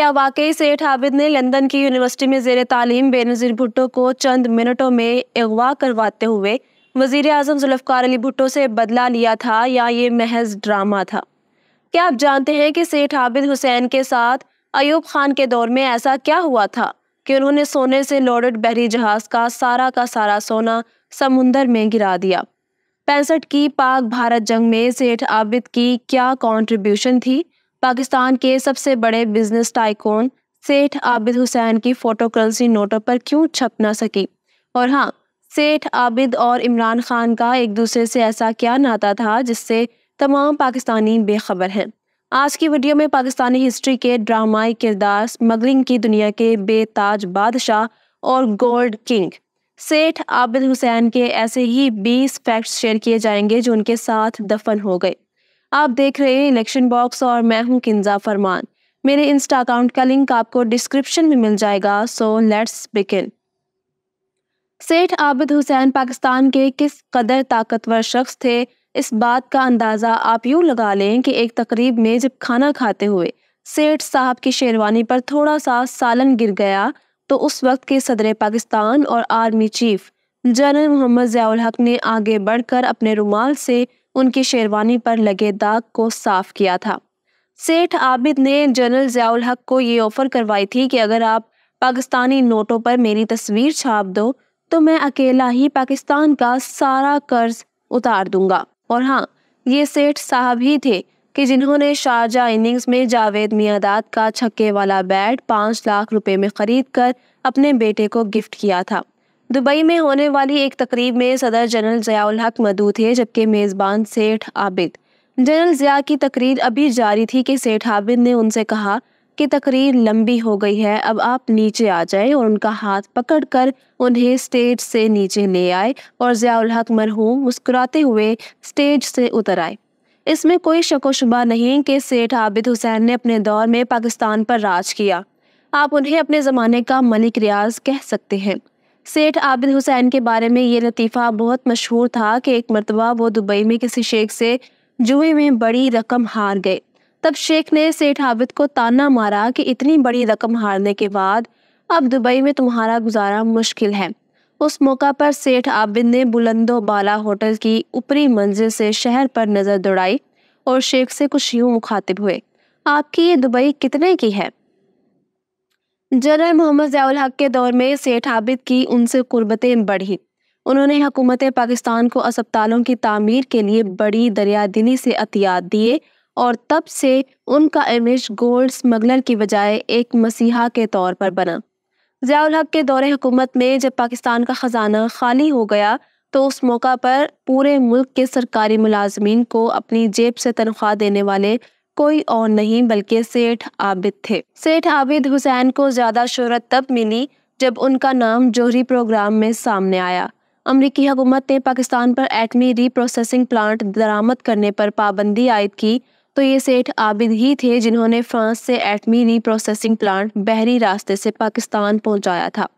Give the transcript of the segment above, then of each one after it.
क्या वाकई सेठ आबिद ने लंदन की यूनिवर्सिटी में जेर तालीम, बेनज़ीर भुट्टो को चंद मिनटों में अगवा करवाते हुए वज़ीर अजम जुल्फ़ार अली भुट्टो से बदला लिया था या ये महज ड्रामा था? क्या आप जानते हैं कि सेठ आबिद हुसैन के साथ अयूब खान के दौर में ऐसा क्या हुआ था कि उन्होंने सोने से लोडेड बहरी जहाज़ का सारा का सारा सोना समुंदर में गिरा दिया? पैंसठ की पाक भारत जंग में सेठ आबिद की क्या कंट्रीब्यूशन थी? पाकिस्तान के सबसे बड़े बिज़नेस टाइकोन सेठ आबिद हुसैन की फ़ोटो करेंसी नोटों पर क्यों छप ना सकी? और हाँ सेठ आबिद और इमरान खान का एक दूसरे से ऐसा क्या नाता था जिससे तमाम पाकिस्तानी बेखबर हैं? आज की वीडियो में पाकिस्तानी हिस्ट्री के ड्रामाई किरदार स्मगलिंग की दुनिया के बेताज बादशाह और गोल्ड किंग सेठ आबिद हुसैन के ऐसे ही 20 फैक्ट्स शेयर किए जाएँगे जो उनके साथ दफन हो गए। आप देख रहे हैं इलेक्शन बॉक्स और मैं हूँ किंजा फरमान। मेरे इंस्टा अकाउंट का लिंक आपको डिस्क्रिप्शन में मिल जाएगा सो लेट्स बिगिन सेठ आबिद हुसैन पाकिस्तान के किस कदर ताकतवर शख्स थे? इस बात का अंदाज़ा आप यूँ लगा लें कि एक तकरीब में जब खाना खाते हुए सेठ साहब की शेरवानी पर थोड़ा सा सालन गिर गया तो उस वक्त के सदर पाकिस्तान और army chief general Mohammad Ziaul Haq ने आगे बढ़कर अपने रुमाल से उनकी शेरवानी पर लगे दाग को साफ़ किया था। सेठ आबिद ने जनरल ज़ियाउल हक को ये ऑफ़र करवाई थी कि अगर आप पाकिस्तानी नोटों पर मेरी तस्वीर छाप दो तो मैं अकेला ही पाकिस्तान का सारा कर्ज उतार दूँगा। और हाँ ये सेठ साहब ही थे कि जिन्होंने शारजा इनिंग्स में जावेद मियादाद का छक्के वाला बैट पाँच लाख रुपए में खरीद कर अपने बेटे को गिफ्ट किया था। दुबई में होने वाली एक तकरीब में सदर जनरल ज़याउल हक मौजूद थे, जबकि मेज़बान सेठ आबिद। जनरल ज़िया की तकरीर अभी जारी थी कि सेठ आबिद ने उनसे कहा कि तकरीर लंबी हो गई है, अब आप नीचे आ जाएँ और उनका हाथ पकड़कर उन्हें स्टेज से नीचे ले आए और ज़ियाउल हक मरहूम मुस्कुराते हुए स्टेज से उतर आए। इसमें कोई शको शुबा नहीं कि सेठ आबिद हुसैन ने अपने दौर में पाकिस्तान पर राज किया। आप उन्हें अपने ज़माने का मलिक रियाज कह सकते हैं। सेठ आबिद हुसैन के बारे में ये लतीफ़ा बहुत मशहूर था कि एक मरतबा वो दुबई में किसी शेख से जुए में बड़ी रकम हार गए। तब शेख ने सेठ आबिद को ताना मारा कि इतनी बड़ी रकम हारने के बाद अब दुबई में तुम्हारा गुजारा मुश्किल है। उस मौका पर सेठ आबिद ने बुलंदो बाला होटल की ऊपरी मंजिल से शहर पर नज़र दौड़ाई और शेख से कुछ यूँ मुखातिब हुए। आपकी ये दुबई कितने की है? जनरल मोहम्मद ज़ियाउल हक के दौर में सेठ आबिद की उनसे कुर्बतें बढ़ी। उन्होंने हुकूमत पाकिस्तान को अस्पतालों की तामीर के लिए बड़ी दरिया दिली से अतियात दिए और तब से उनका इमेज गोल्ड स्मगलर की बजाय एक मसीहा के तौर पर बना। ज़ियाउल हक के दौरे हुकूमत में जब पाकिस्तान का ख़जाना खाली हो गया तो उस मौका पर पूरे मुल्क के सरकारी मुलाजमीन को अपनी जेब से तनख्वाह देने वाले कोई और नहीं, बल्कि सेठ आबिद थे। सेठ आबिद हुसैन को ज़्यादा शहरत तब मिली जब उनका नाम जोहरी प्रोग्राम में सामने आया। अमरीकी हुकूमत ने पाकिस्तान पर एटमी रीप्रोसेसिंग प्लांट दरामद करने पर पाबंदी आयद की तो ये सेठ आबिद ही थे जिन्होंने फ्रांस से एटमी रीप्रोसेसिंग प्लांट बहरी रास्ते से पाकिस्तान पहुँचाया था।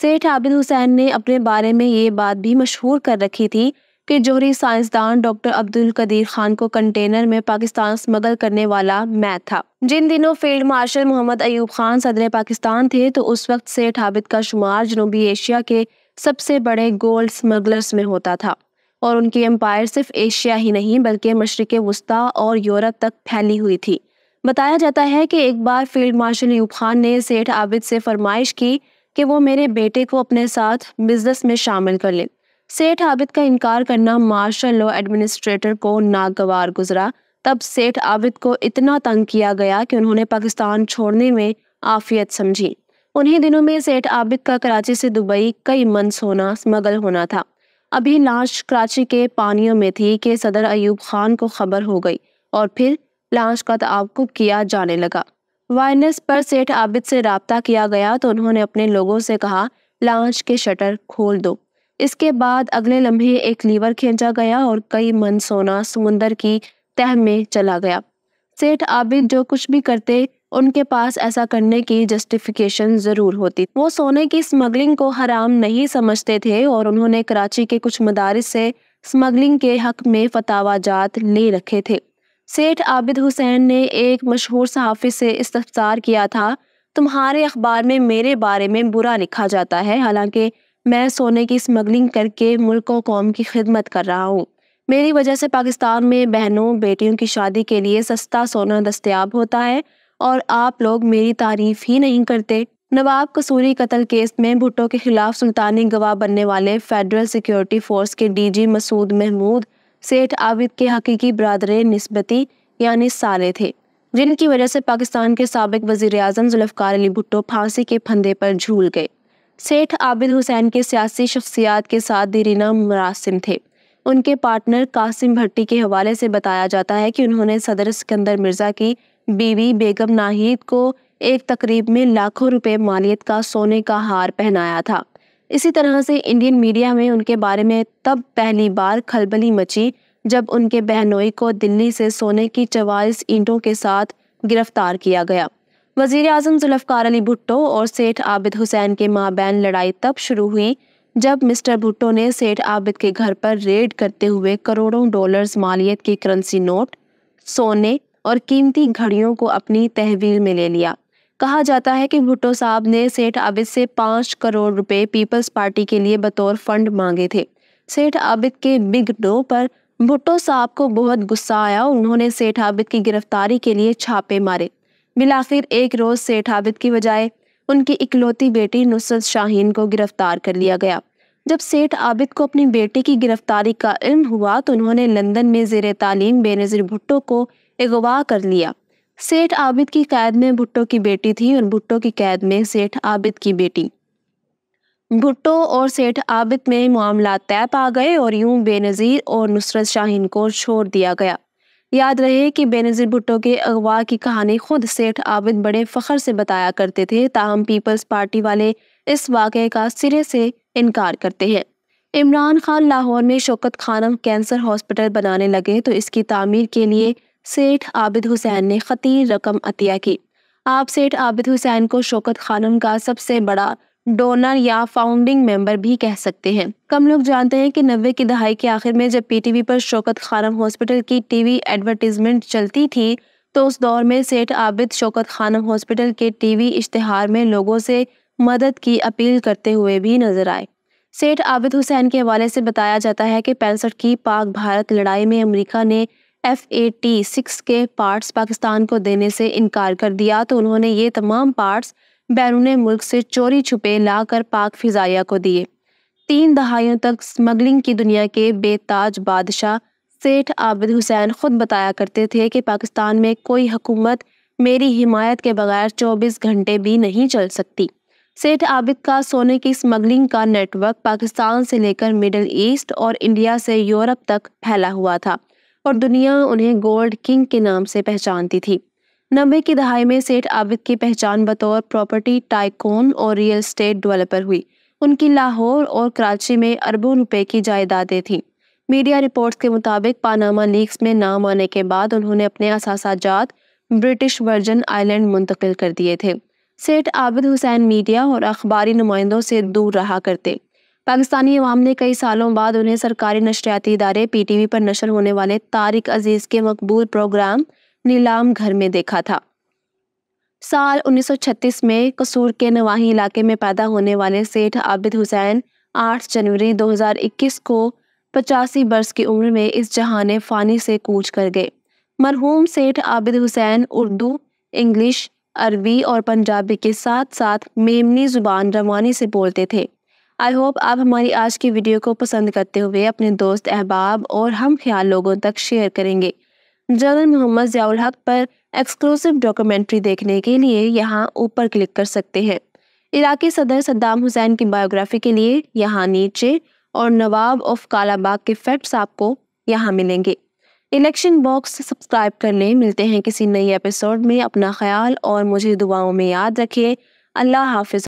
सेठ आबिद हुसैन ने अपने बारे में ये बात भी मशहूर कर रखी थी कि जोहरी साइंसदान डॉक्टर अब्दुल कदीर खान को कंटेनर में पाकिस्तान स्मगल करने वाला मैं था। जिन दिनों फ़ील्ड मार्शल मोहम्मद अयूब खान सदर पाकिस्तान थे तो उस वक्त सेठ आबिद का शुमार जनूबी एशिया के सबसे बड़े गोल्ड स्मगलर्स में होता था। और उनकी एम्पायर सिर्फ़ एशिया ही नहीं, बल्कि मशरक़ वस्ती और यूरोप तक फैली हुई थी। बताया जाता है कि एक बार फ़ील्ड मार्शल यूब खान ने सेठ आबिद से फरमाइश की कि वो मेरे बेटे को अपने साथ बिज़नेस में शामिल कर ले। सेठ आबिद का इनकार करना मार्शल लॉ एडमिनिस्ट्रेटर को नागवार गुजरा। तब सेठ आबिद को इतना तंग किया गया कि उन्होंने पाकिस्तान छोड़ने में आफियत समझी। उन्हीं दिनों में सेठ आबिद का कराची से दुबई कई मन सोना स्मगल होना था। अभी लाश कराची के पानियों में थी कि सदर अयूब खान को खबर हो गई और फिर लाश का तआकुब किया जाने लगा। वायरनेस पर सेठ आबिद से रबता किया गया तो उन्होंने अपने लोगों से कहा, लाश के शटर खोल दो। इसके बाद अगले लम्हे एक लीवर खींचा गया और कई मन सोना समुंदर की तह में चला गया। सेठ आबिद जो कुछ भी करते, उनके पास ऐसा करने की जस्टिफिकेशन ज़रूर होती। वो सोने की स्मगलिंग को हराम नहीं समझते थे और उन्होंने कराची के कुछ मदारस से स्मगलिंग के हक में फतावाजात ले रखे थे। सेठ आबिद हुसैन ने एक मशहूर सहाफ़ी से इस्तफसार किया था, तुम्हारे अखबार में मेरे बारे में बुरा लिखा जाता है, हालाँकि मैं सोने की स्मगलिंग करके मुल्क और कौम की खिदमत कर रहा हूँ। मेरी वजह से पाकिस्तान में बहनों, बेटियों की शादी के लिए सस्ता सोना दस्तियाब होता है और आप लोग मेरी तारीफ़ ही नहीं करते। नवाब कसूरी कत्ल केस में भुट्टो के खिलाफ सुल्तानी गवाह बनने वाले फेडरल सिक्योरिटी फोर्स के डीजी मसूद महमूद, सेठ आबिद के हकीकी बरदर नस्बती यानी साले थे, जिनकी वजह से पाकिस्तान के सबक वज़ीर अजम जुल्फ़ार अली भुट्टो फांसी के फंदे पर झूल गए। सेठ आबिद हुसैन के सियासी शख्सियात के साथ दीरीना मरासिम थे। उनके पार्टनर कासिम भट्टी के हवाले से बताया जाता है कि उन्होंने सदर सिकंदर मिर्ज़ा की बीवी बेगम नाहिद को एक तकरीब में लाखों रुपए मालियत का सोने का हार पहनाया था। इसी तरह से इंडियन मीडिया में उनके बारे में तब पहली बार खलबली मची जब उनके बहनोई को दिल्ली से सोने की चवालीस ईंटों के साथ गिरफ़्तार किया गया। वज़ीर अजम जुल्फ़ार अली भुट्टो और सेठ आबिद हुसैन के माबैन लड़ाई तब शुरू हुई, जब मिस्टर भुट्टो ने सेठ आबिद के घर पर रेड करते हुए करोड़ों डॉलर्स मालियत की करेंसी नोट, सोने और कीमती घड़ियों को अपनी तहवील में ले लिया। कहा जाता है कि भुट्टो साहब ने सेठ आबिद से पाँच करोड़ रुपए पीपल्स पार्टी के लिए बतौर फंड मांगे थे। सेठ आबिद के बिग डो पर भुट्टो साहब को बहुत गुस्सा आया उन्होंने सेठ आबिद की गिरफ्तारी के लिए छापे मारे। बिलाखिर एक रोज सेठ आबिद की बजाय उनकी इकलौती बेटी नुसरत शाहीन को गिरफ़्तार कर लिया गया। जब सेठ आबिद को अपनी बेटी की गिरफ्तारी का इल्म हुआ तो उन्होंने लंदन में जेर तालीम बेनज़ीर भुट्टो को अगवा कर लिया। सेठ आबिद की कैद में भुट्टो की बेटी थी और भुट्टो की कैद में सेठ आबिद की बेटी। भुट्टो और सेठ आबिद में मामला तय पा गए और यूँ बेनज़ीर और नुसरत शाहीन को छोड़ दिया गया। याद रहे कि बेनज़ीर भुट्टो के अगवा की कहानी खुद सेठ आबिद बड़े फखर से बताया करते थे, ताहम पीपल्स पार्टी वाले इस वाक़े का सिरे से इनकार करते हैं। इमरान खान लाहौर में शौकत खानम कैंसर हॉस्पिटल बनाने लगे तो इसकी तामीर के लिए सेठ आबिद हुसैन ने खतीर रकम अतिया की। आप सेठ आबिद हुसैन को शौकत खानम का सबसे बड़ा डोनर या फाउंडिंग मेंबर भी कह सकते हैं। कम लोग जानते हैं कि नब्बे की दहाई के आखिर में जब पीटीवी पर शौकत खानम हॉस्पिटल की टीवी एडवर्टीजमेंट चलती थी तो उस दौर में सेठ आबिद शौकत खानम हॉस्पिटल के टीवी इश्तहार में लोगों से मदद की अपील करते हुए भी नज़र आए। सेठ आबिद हुसैन के हवाले से बताया जाता है कि पैंसठ की पाक भारत लड़ाई में अमेरिका ने एफ़ ए टी सिक्स के पार्ट्स पाकिस्तान को देने से इनकार कर दिया तो उन्होंने ये तमाम पार्ट्स बैरून मुल्क से चोरी छुपे लाकर पाक फिजाइया को दिए। तीन दहाइयों तक स्मगलिंग की दुनिया के बेताज बादशाह सेठ आबिद हुसैन खुद बताया करते थे कि पाकिस्तान में कोई हुकूमत मेरी हिमायत के बगैर 24 घंटे भी नहीं चल सकती। सेठ आबिद का सोने की स्मगलिंग का नेटवर्क पाकिस्तान से लेकर मिडिल ईस्ट और इंडिया से यूरोप तक फैला हुआ था और दुनिया उन्हें गोल्ड किंग के नाम से पहचानती थी। नब्बे की दहाई में सेठ आबिद की पहचान बतौर प्रॉपर्टी टाइकोन और रियल स्टेट डेवलपर हुई। उनकी लाहौर और कराची में अरबों रुपए की जायदादें थीं। मीडिया रिपोर्ट्स के मुताबिक पानामा लीक्स में नाम आने के बाद उन्होंने अपने असासाजात ब्रिटिश वर्जन आइलैंड मुंतकिल कर दिए थे। सेठ आबिद हुसैन मीडिया और अखबारी नुमाइंदों से दूर रहा करते। पाकिस्तानी अवाम ने कई सालों बाद उन्हें सरकारी नशरियाती इदारे पी टी वी पर नशर होने वाले तारिक अज़ीज़ के मकबूल प्रोग्राम नीलाम घर में देखा था। साल 1936 में कसूर के नवाही इलाके में पैदा होने वाले सेठ आबिद हुसैन 8 जनवरी 2021 को पचासी बरस की उम्र में इस जहाने फ़ानी से कूच कर गए। मरहूम सेठ आबिद हुसैन उर्दू, इंग्लिश, अरबी और पंजाबी के साथ साथ मेमनी ज़ुबान रवानी से बोलते थे। आई होप आप हमारी आज की वीडियो को पसंद करते हुए अपने दोस्त अहबाब और हम ख्याल लोगों तक शेयर करेंगे। जनरल मोहम्मद ज़ियाउल हक पर एक्सक्लूसिव डॉक्यूमेंट्री देखने के लिए यहाँ ऊपर क्लिक कर सकते हैं। इराकी सदर सद्दाम हुसैन की बायोग्राफी के लिए यहाँ नीचे और नवाब ऑफ़ कालाबाग के फैक्ट्स आपको यहाँ मिलेंगे। इलेक्शन बॉक्स सब्सक्राइब कर लें मिलते हैं किसी नई एपिसोड में। अपना ख्याल और मुझे दुआओं में याद रखिए। अल्लाह हाफिज।